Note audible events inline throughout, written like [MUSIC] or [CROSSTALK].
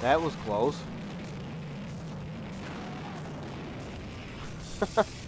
That was close. [LAUGHS]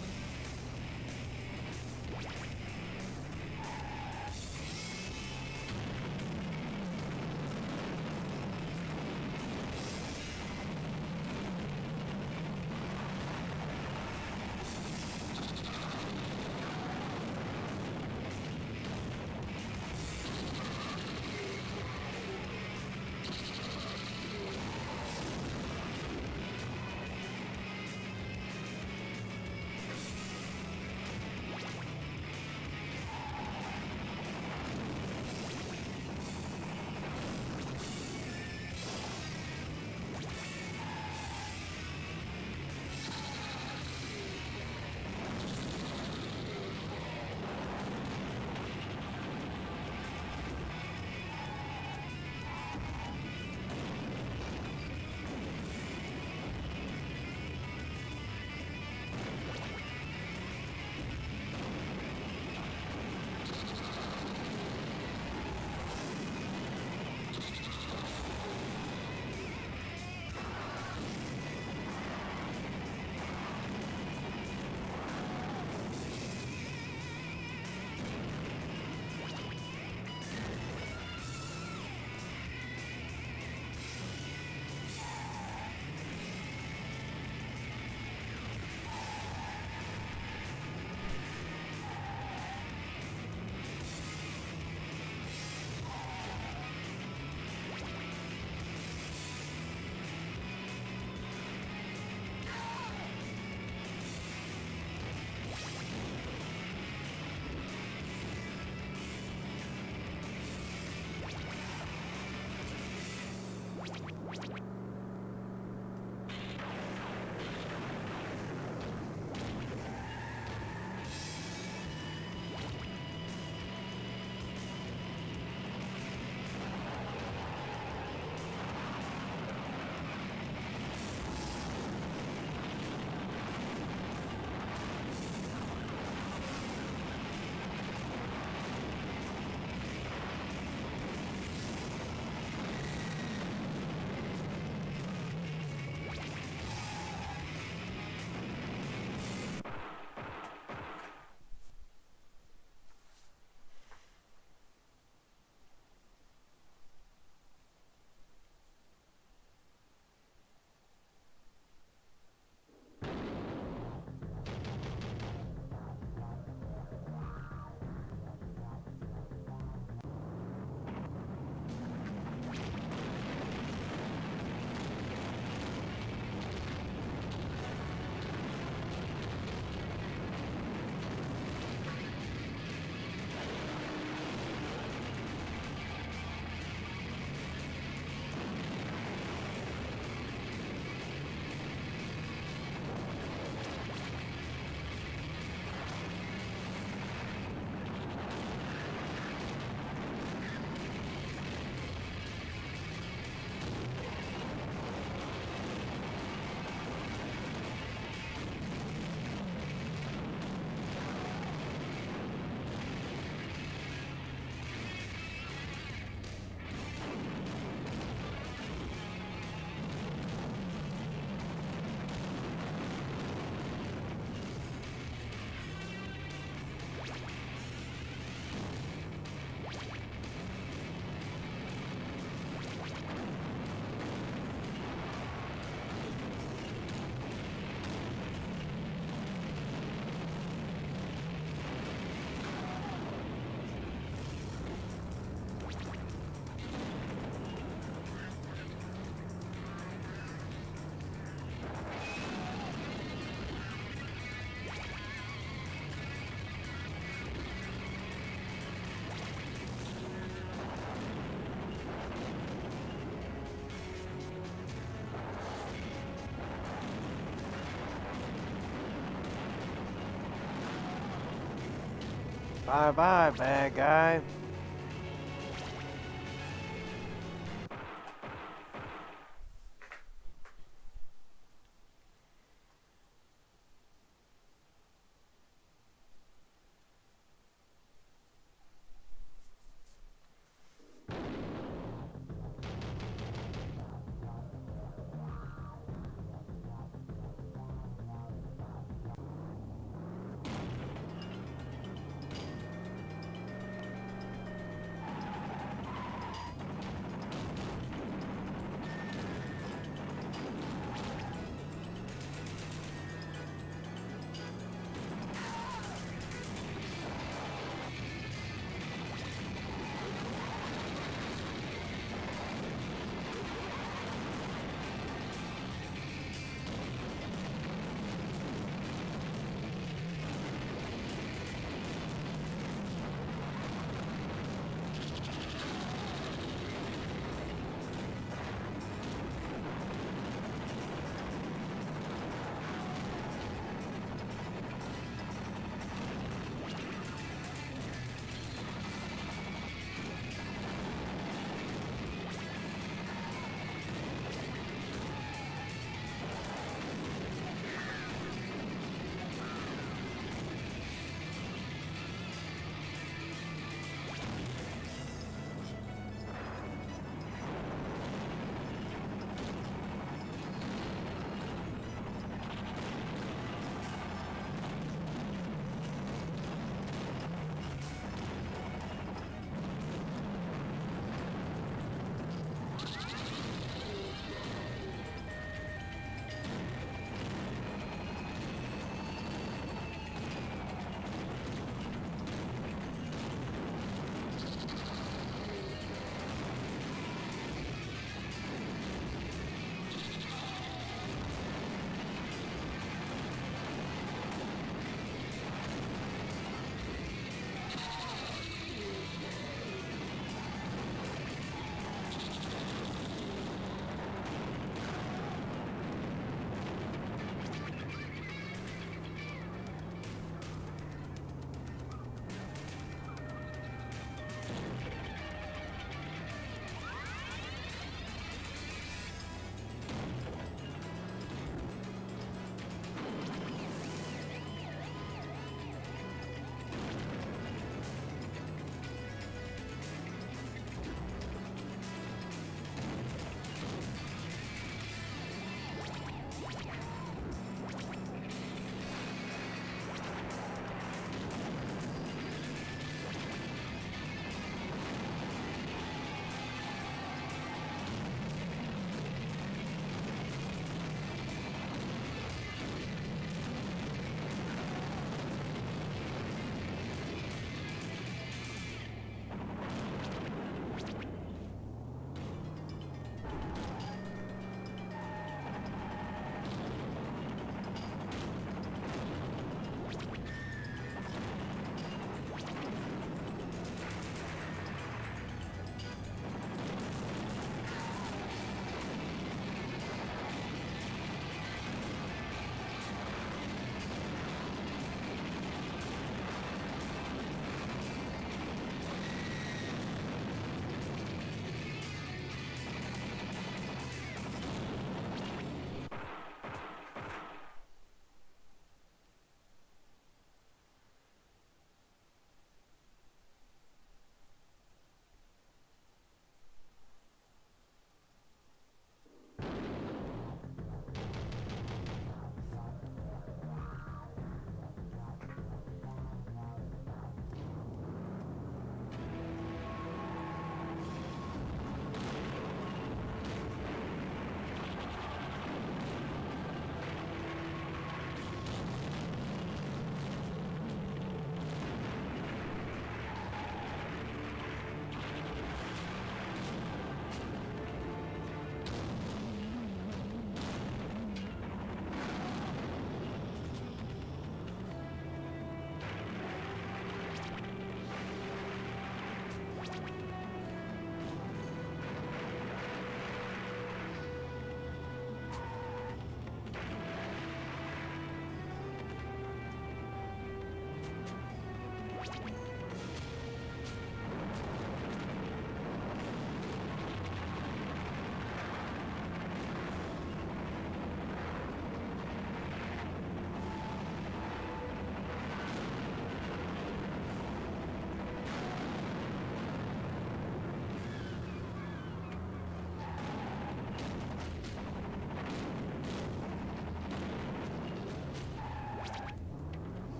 Bye bye, bad guy.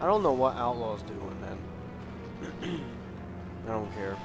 I don't know what Outlaw's doing, man. [CLEARS THROAT] I don't care.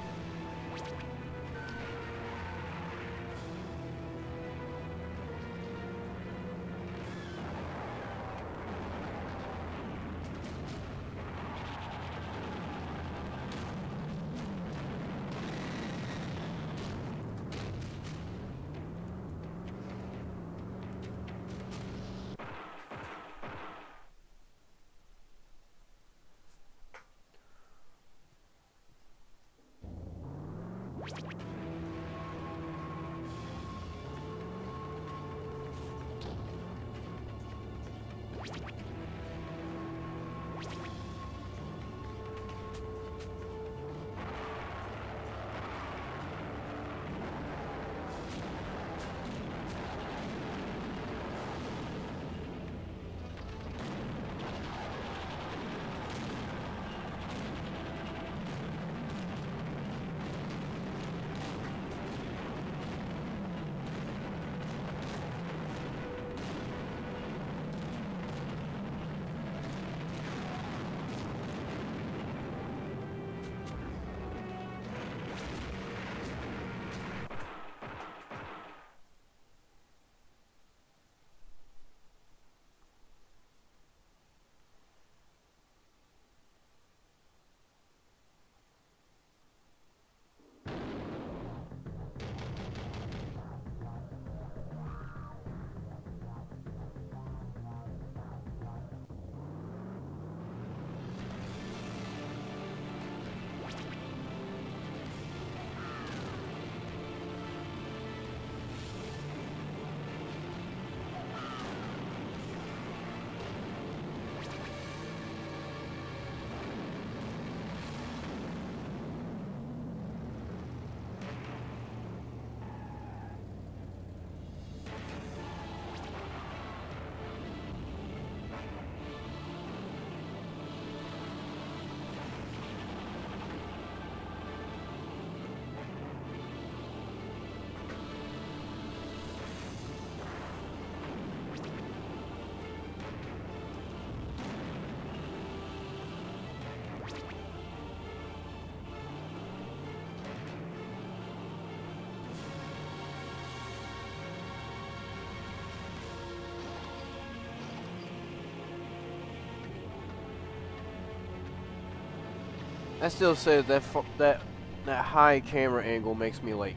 I still say that that that high camera angle makes me like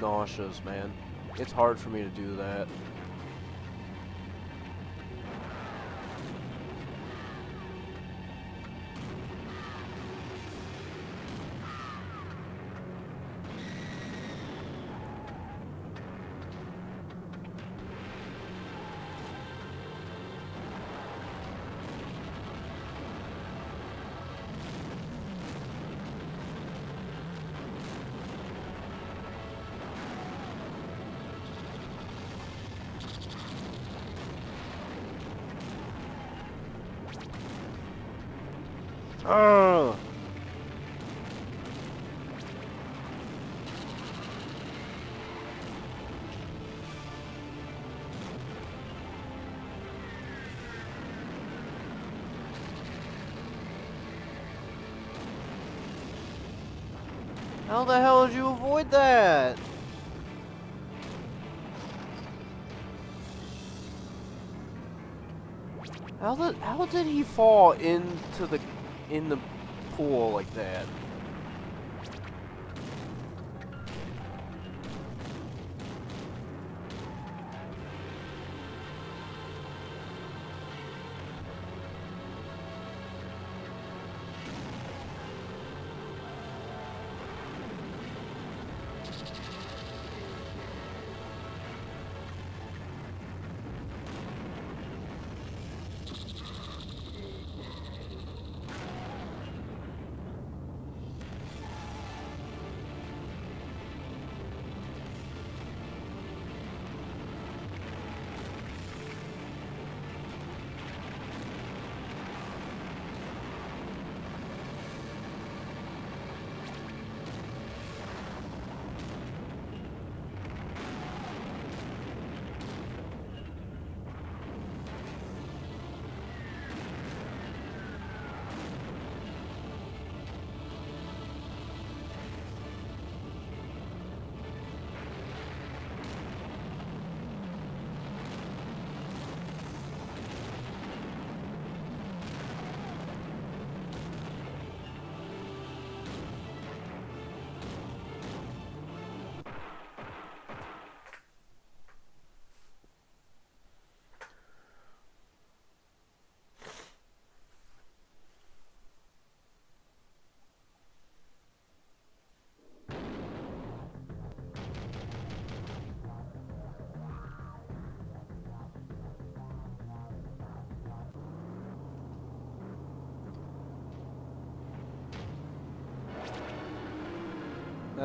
nauseous, man. It's hard for me to do that. How the hell did you avoid that? How did how did he fall into the in the pool like that.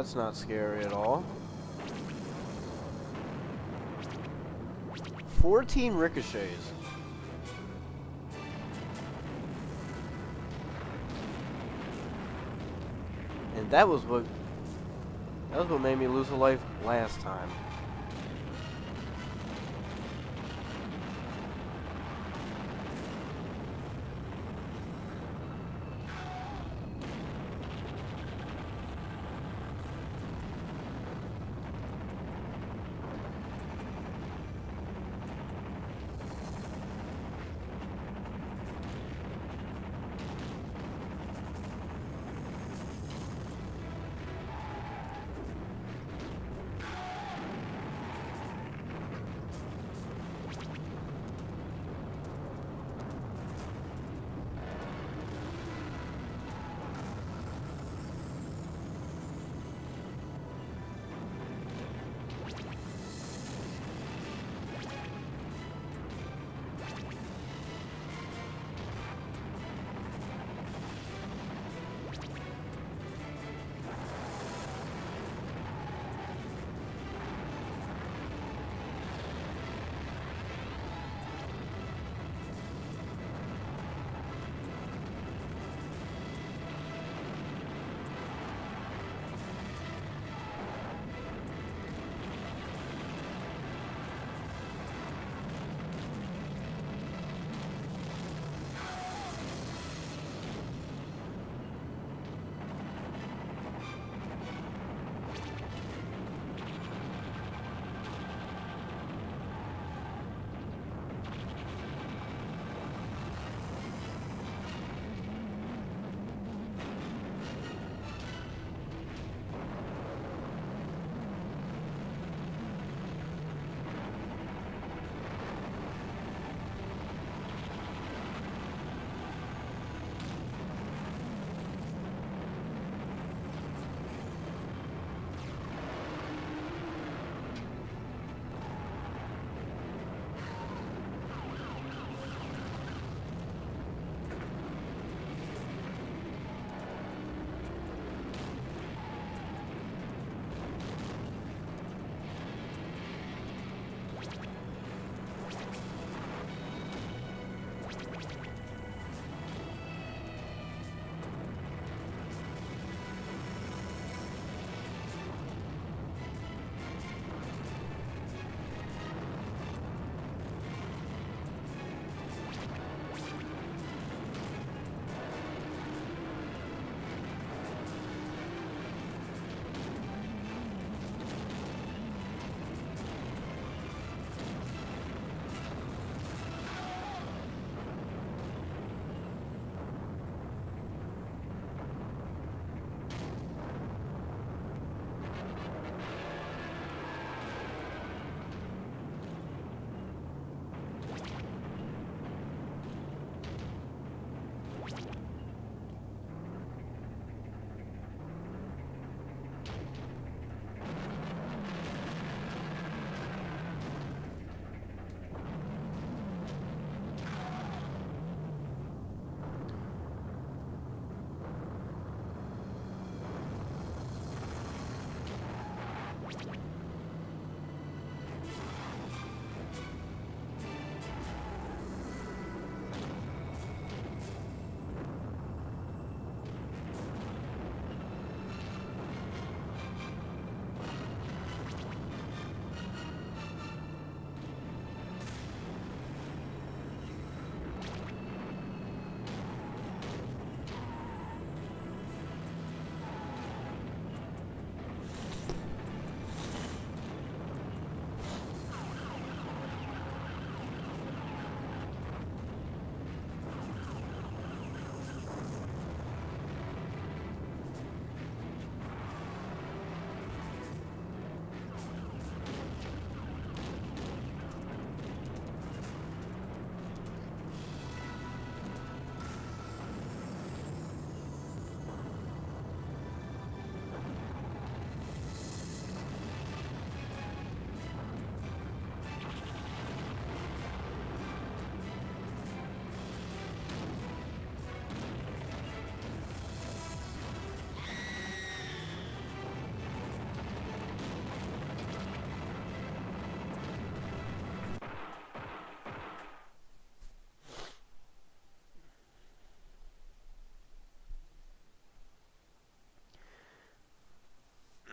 That's not scary at all. 14 ricochets. And that was what that was what made me lose a life last time.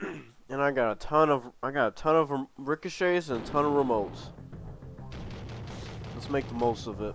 [CLEARS THROAT] I got a ton of I got a ton of ricochets and a ton of remotes. Let's make the most of it.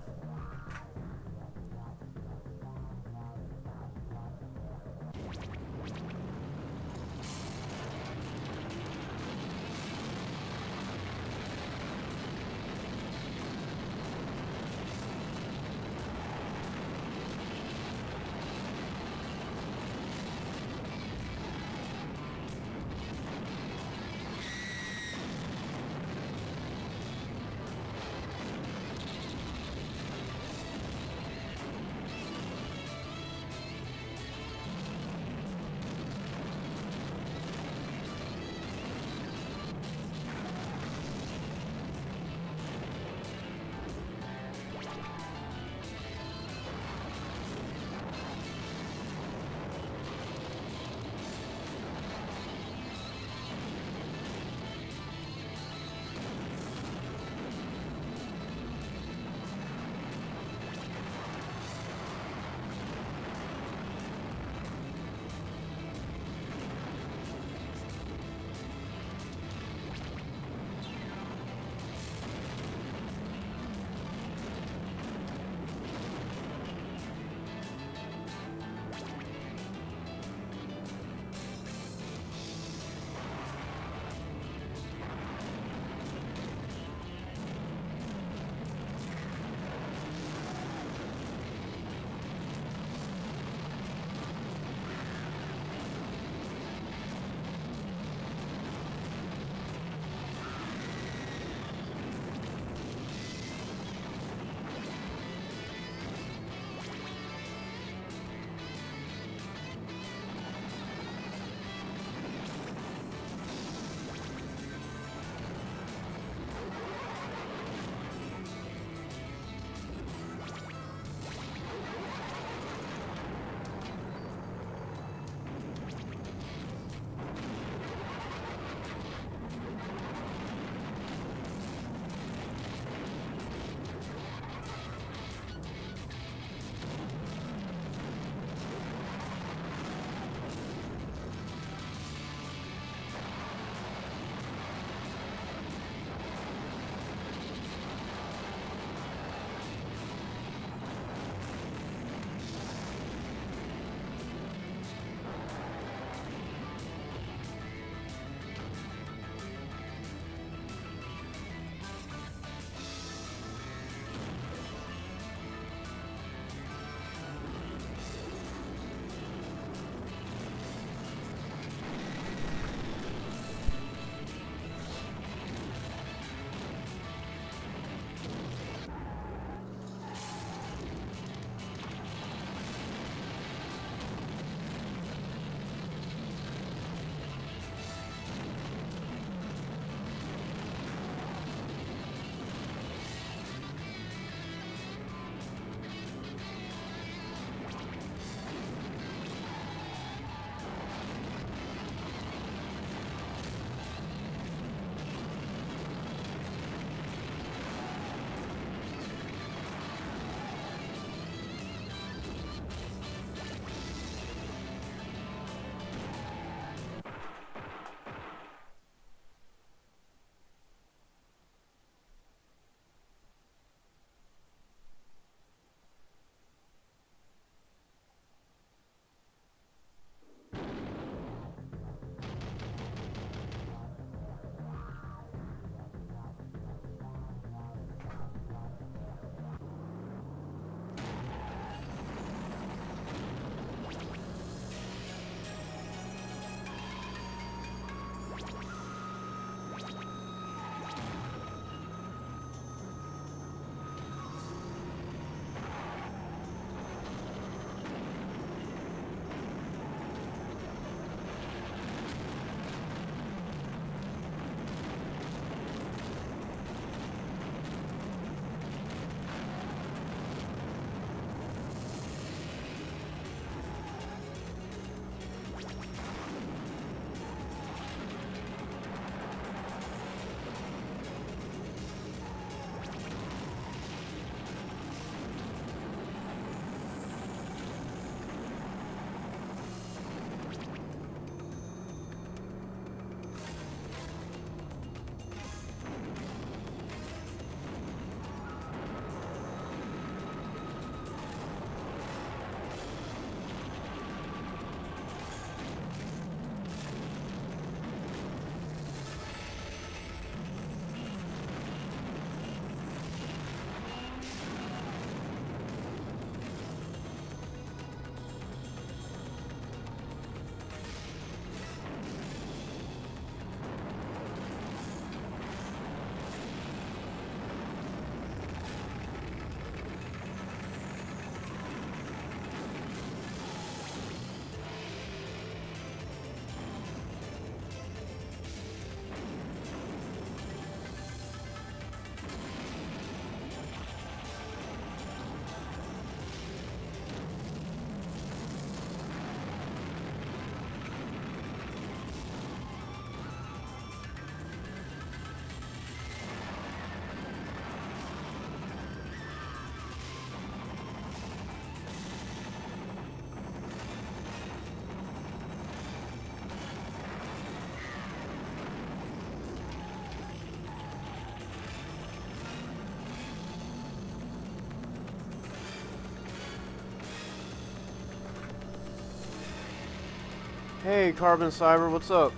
Hey, Carbon Cyber, what's up?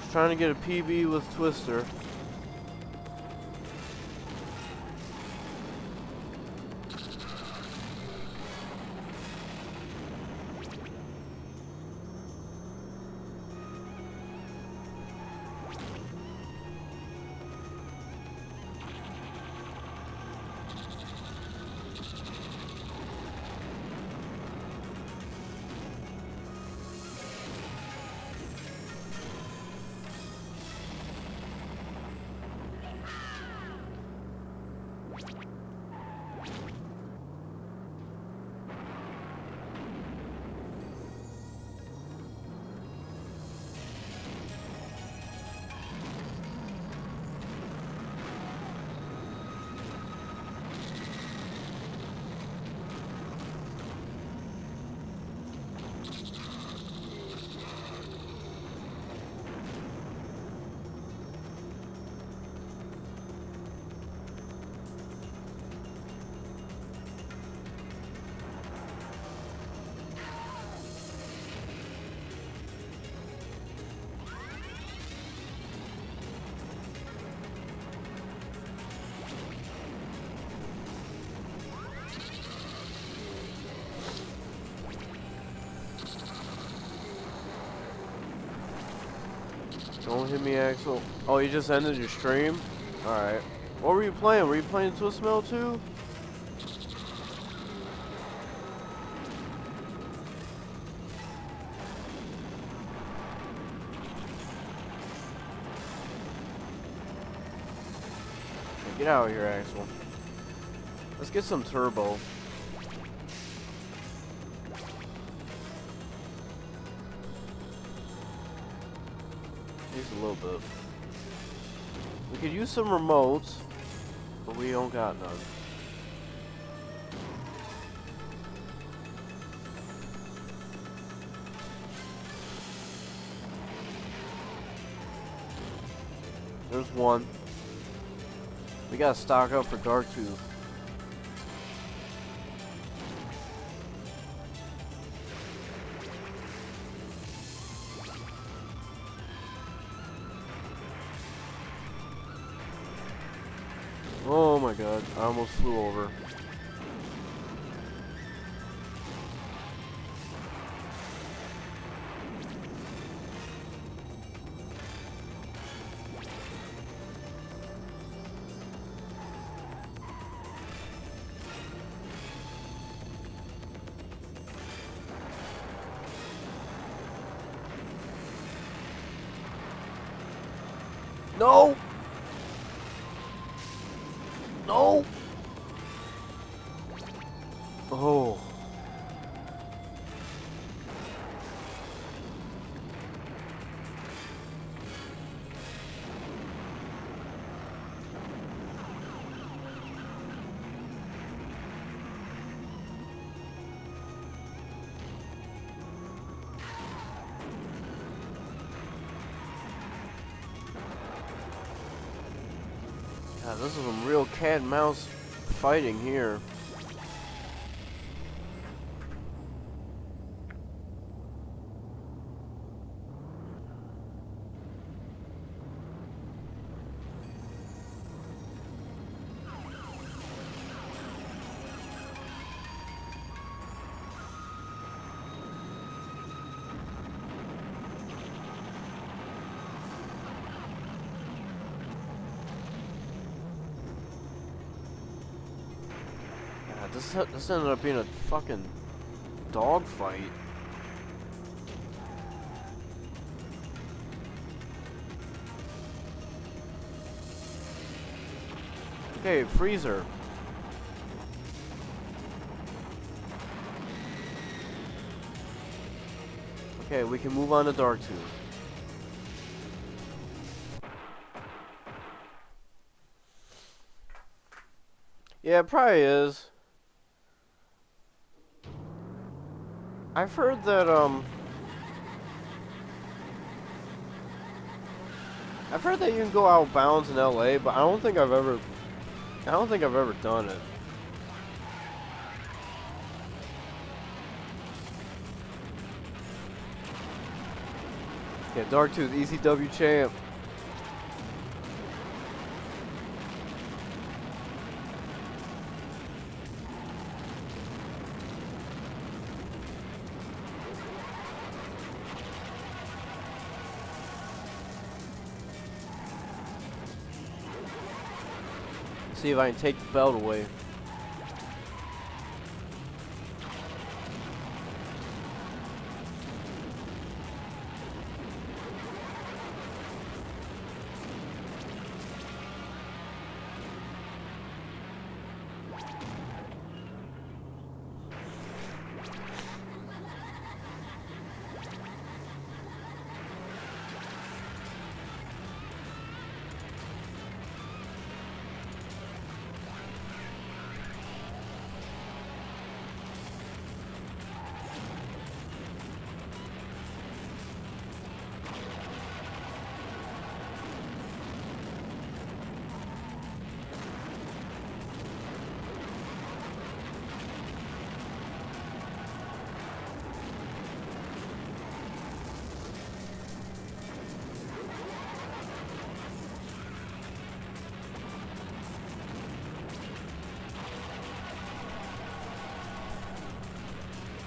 Just trying to get a PB with Twister. Don't hit me, Axel. Oh, you just ended your stream? Alright. What were you playing? Were you playing Twisted Metal too? Get out of here, Axel. Let's get some turbo. Little bit. We could use some remotes, but we don't got none. There's one. We gotta stock up for Darktooth. God, I almost flew over. God, this is some real cat and mouse fighting here. This ended up being a fucking dogfight. Okay, freezer. Okay, we can move on to Dark Tooth. Yeah, it probably is. I've heard that, um... I've heard that you can go out of bounds in LA, but I don't think I've ever... I don't think I've ever done it. Yeah, Dark Tooth, ECW champ. See if I can take the belt away.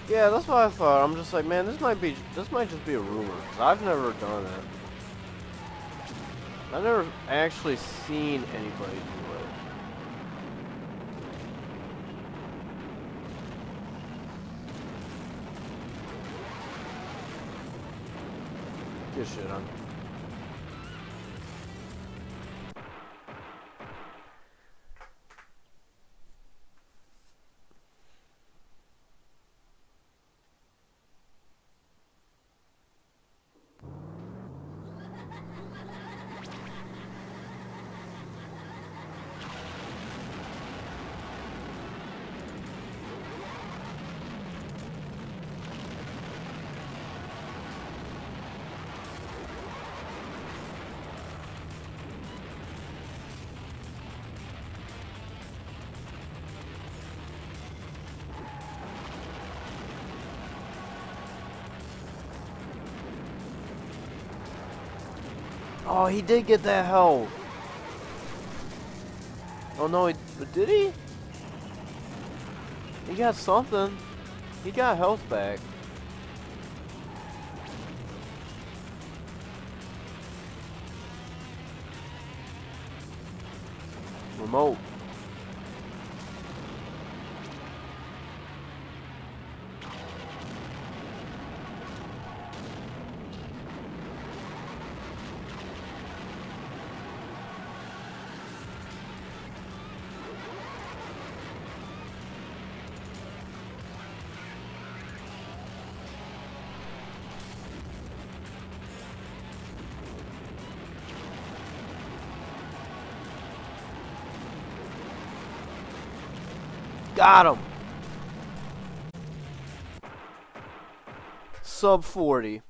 Yeah, that's what I thought. I'm just like, man, this might be, this might just be a rumor. I've never done it. I've never actually seen anybody do it. Good shit on. Oh, he did get that health. Oh no, he, did he? He got something. He got health back. Got him. Sub 40.